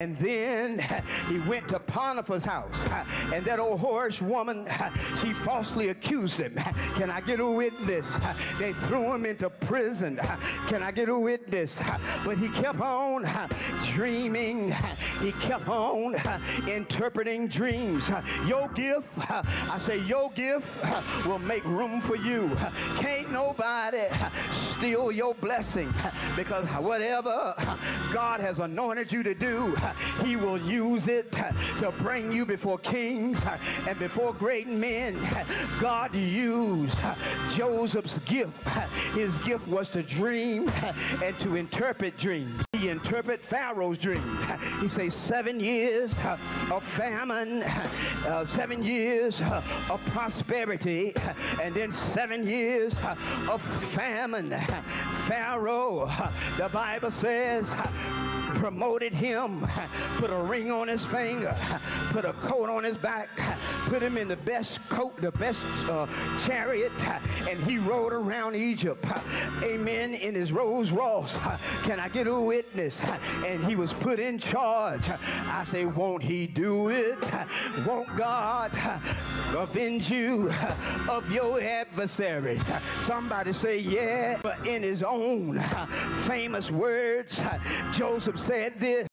And then he went to Potiphar's house, and that old whorish woman, she falsely accused him. Can I get a witness? They threw him into prison. Can I get a witness? But he kept on dreaming. He kept on interpreting dreams. Your gift, I say, your gift will make room for you. Can't nobody steal your blessing because whatever God has anointed you to do, he will use it to bring you before kings and before great men. God used Joseph's gift. His gift was to dream and to interpret dreams. He interpret Pharaoh's dream. He says seven years of famine, uh, seven years of prosperity, and then seven years of famine. Pharaoh, the Bible says, promoted him, put a ring on his finger, put a coat on his back, put him in the best coat, the best uh, chariot, and he rode around Egypt. Amen. In his Rolls Royce. Can I get a witness? And he was put in charge. I say, won't he do it? Won't God avenge you of your adversaries? Somebody say, yeah. But in his own famous words, Joseph said this.